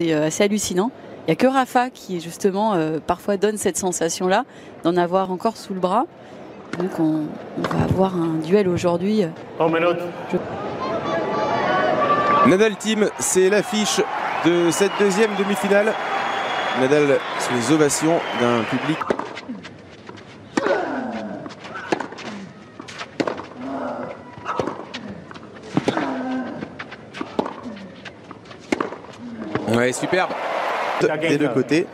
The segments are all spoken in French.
C'est euh, assez hallucinant. Il n'y a que Rafa qui justement euh, parfois donne cette sensation-là d'en avoir encore sous le bras. Donc on, on va avoir un duel aujourd'hui. Un minute. Nadal Team, c'est l'affiche de cette deuxième demi-finale. Nadal sous les ovations d'un public. Ouais, superbe. Des deux côtés.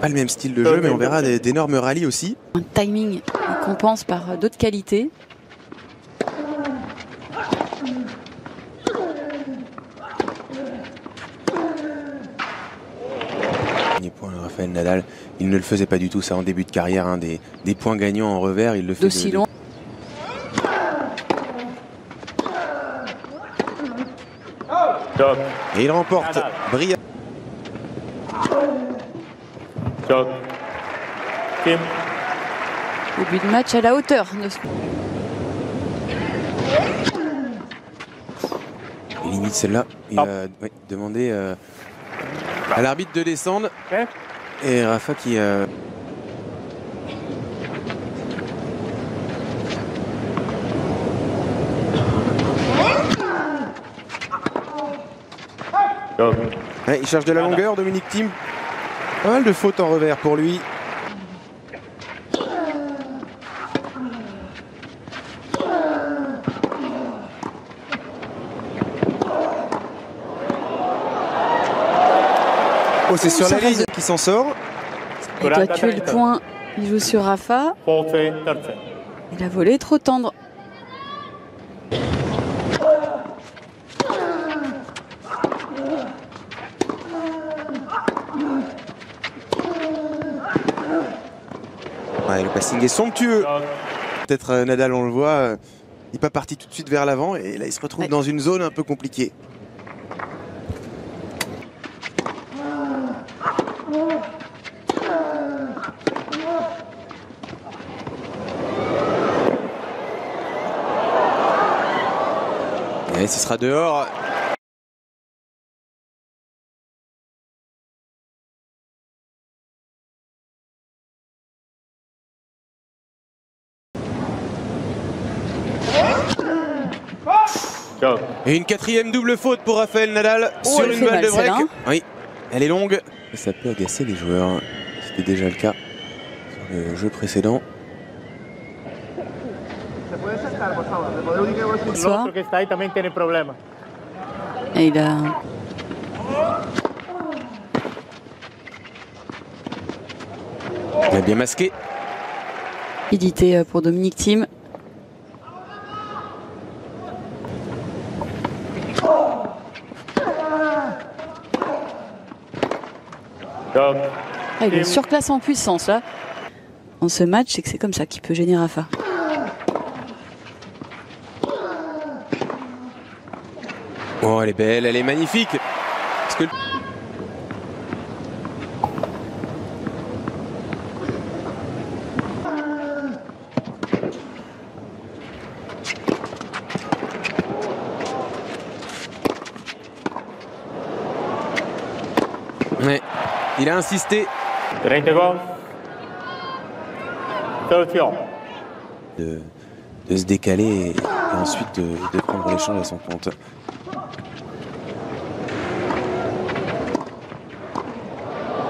Pas le même style de jeu, mais on verra d'énormes rallyes aussi. Un timing qu'on compense par d'autres qualités. Dernier point, Raphaël Nadal. Il ne le faisait pas du tout ça en début de carrière. hein, des, des points gagnants en revers, il le fait. D'aussi de- loin. Choc. Et il remporte brillamment. Choc. Kim. Début de match à la hauteur. de ce- Limite celle-là. Il a demandé euh, à l'arbitre de descendre. Et Rafa qui. euh, ouais, il cherche de la longueur, Dominique Thiem. Pas mal de fautes en revers pour lui. Oh, c'est sur la ligne qui s'en sort. Il doit tuer le point. Il joue sur Rafa. Il a volé trop tendre. Passing est somptueux. Peut-être euh, Nadal, on le voit, euh, il n'est pas parti tout de suite vers l'avant et là il se retrouve Ouais. dans une zone un peu compliquée. Et ce sera dehors. Et une quatrième double faute pour Raphaël Nadal Oh, sur une balle de break. hein. Oui, elle est longue. Ça peut agacer les joueurs. C'était déjà le cas sur le jeu précédent. Bonsoir. Et il a Il a bien masqué. édité euh, pour Dominique Thiem. Choc. Ah, il est surclasse en puissance là. Dans ce match, c'est que c'est comme ça qu'il peut gêner Rafa. Oh, elle est belle, elle est magnifique. Parce que... Il a insisté 30 secondes. Solution. de, de se décaler et, et ensuite de, de prendre l'échange à son compte.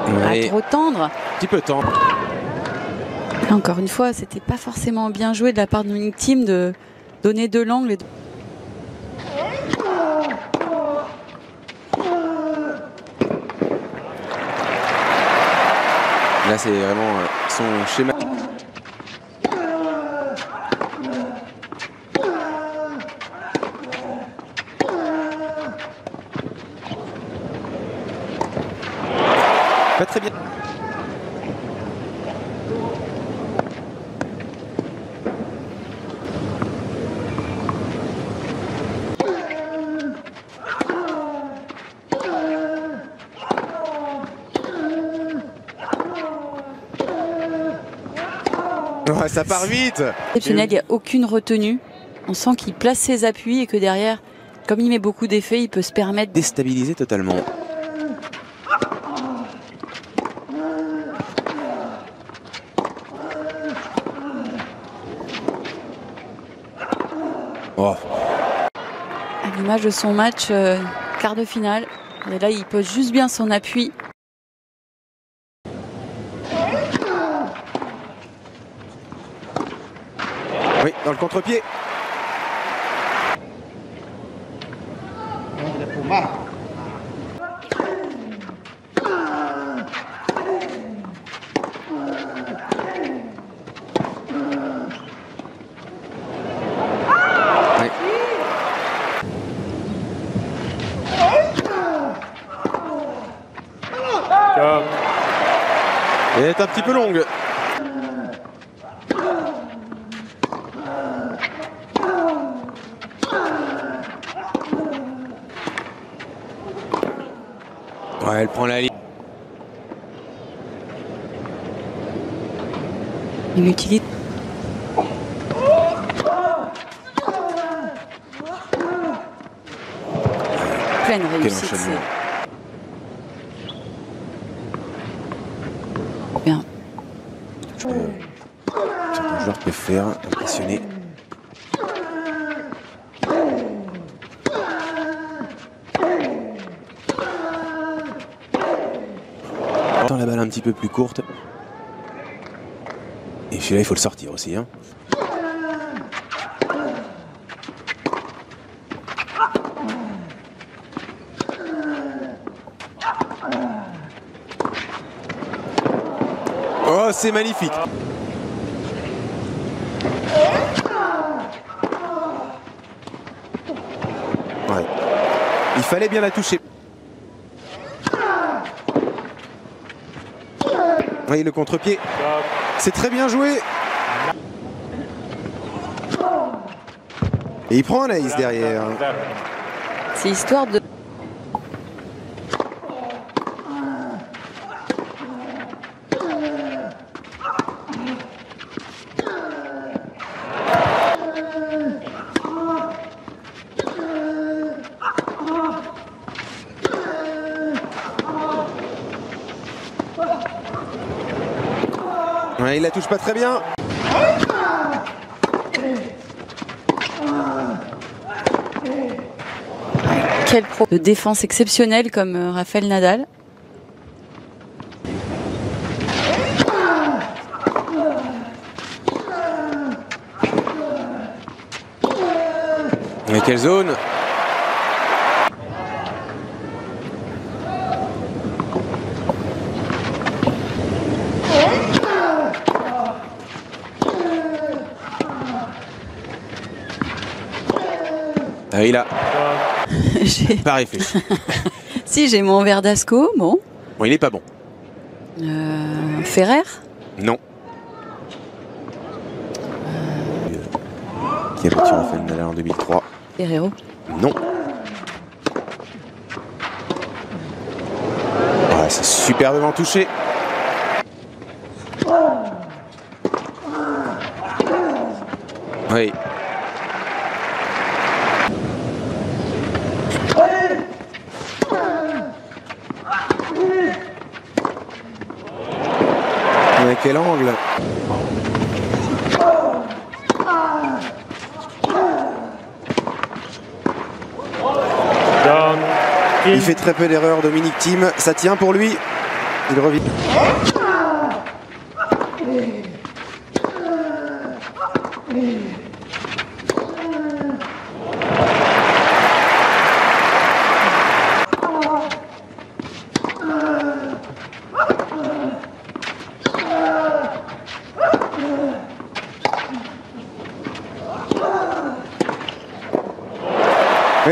Pas Ouais, trop tendre. un petit peu. Là, encore une fois, c'était pas forcément bien joué de la part de Dominique Thiem de donner de l'angle. et de- c'est vraiment euh, son schéma. Pas très bien. Ouais, ça part vite. Exceptionnel, il n'y a aucune retenue. On sent qu'il place ses appuis et que derrière, Comme il met beaucoup d'effets, il peut se permettre Déstabilisé totalement. Oh, à l'image de son match euh, quart de finale. Et là, il pose juste bien son appui. Dans le contre-pied. Choc. Elle est un petit peu longue. Elle prend la ligne. Il utilise. Pleine réussite. enchaînement. c'est Bien. Certains joueurs peuvent faire impressionner. Tant la balle un petit peu plus courte. Et celui-là, il faut le sortir aussi. hein. Oh, c'est magnifique. Ouais. Il fallait bien la toucher. Oui, le contre-pied. C'est très bien joué. Et il prend un ace derrière. C'est histoire de. Ouais, il la touche pas très bien. Quel pro de défense exceptionnelle comme euh, Raphaël Nadal. Mais quelle zone Ah, a J'ai- pas réfléchi. si j'ai mon Verdasco, bon. Bon, il est pas bon. Euh, Ferrer, Non. Qui a battu Rafael Nadal en 2003 Ferrero. Non. Ouais, c'est superbement touché. Oui. Quel angle. Il fait très peu d'erreurs, Dominique Thiem. Ça tient pour lui. Il revient.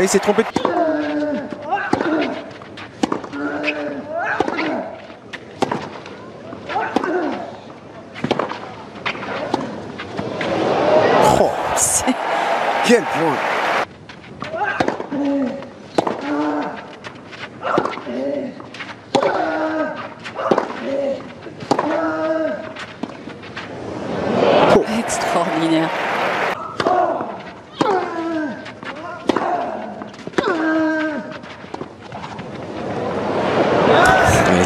Il s'est trompé. Oh, quel point Extraordinaire.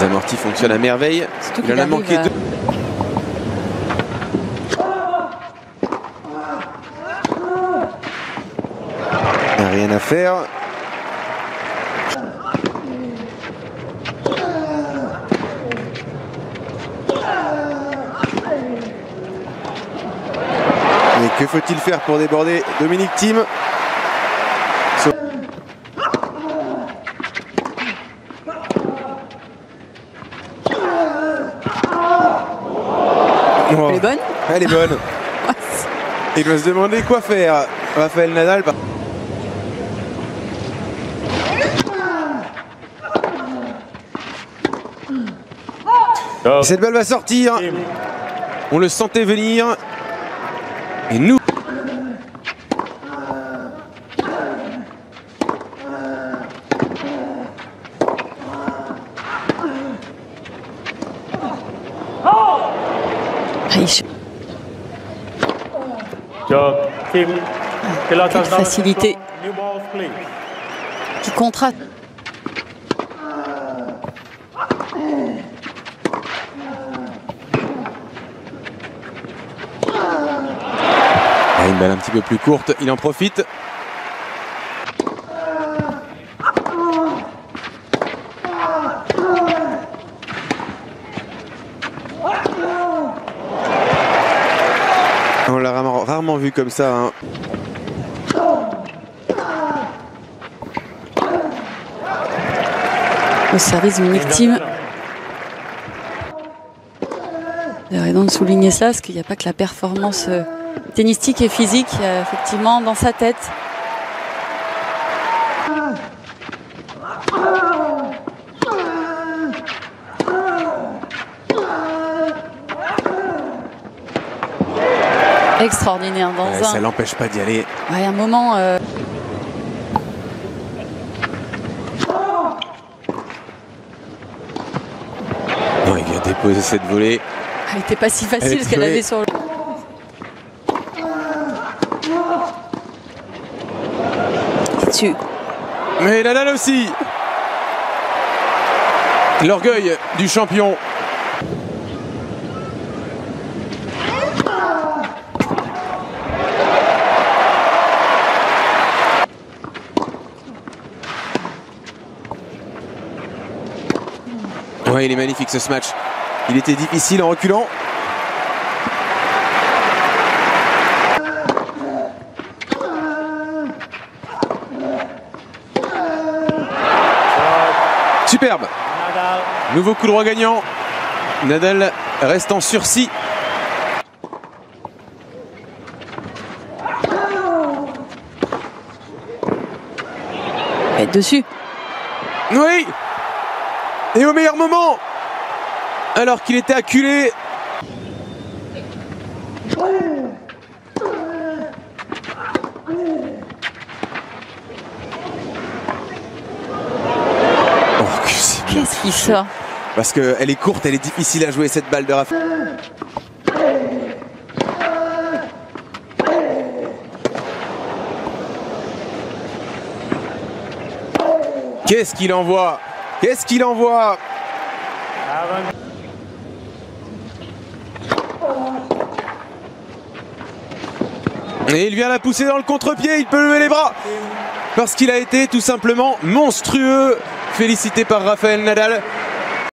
L'outil fonctionne à merveille. Surtout Il en a manqué à- deux. Il n'y a Rien à faire. Mais que faut-il faire pour déborder? Dominique Thiem Oh, Elle est bonne Elle est bonne. Il doit se demander quoi faire. Raphaël Nadal. Choc. Cette balle va sortir. On le sentait venir. Et nous. Pelota Quelle facilité. Qui contraste. Ah, une balle un petit peu plus courte. Il en profite. On l'a vu comme ça. hein. Au service d'une victime. Vous raison de souligner ça, parce qu'il n'y a pas que la performance euh, tennistique et physique, a effectivement dans sa tête. Extraordinaire dans Ouais, ça l'empêche pas d'y aller. ouais, un moment. euh, Non, il vient déposer cette volée. Elle n'était pas si facile parce qu'elle avait sur le. Dessus. Mais Nadal aussi. L'orgueil du champion. Ouais, il est magnifique ce match. Il était difficile en reculant. Superbe. Nouveau coup droit gagnant. Nadal reste en sursis. Est dessus. Oui Et au meilleur moment Alors qu'il était acculé. Oh. Qu'est-ce qui sort Parce qu'elle est courte, elle est difficile à jouer cette balle de Raphaël. Qu'est-ce qu'il envoie? Qu'est-ce qu'il envoie. Et il vient la pousser dans le contre-pied, il peut lever les bras parce qu'il a été tout simplement monstrueux. Félicité par Raphaël Nadal.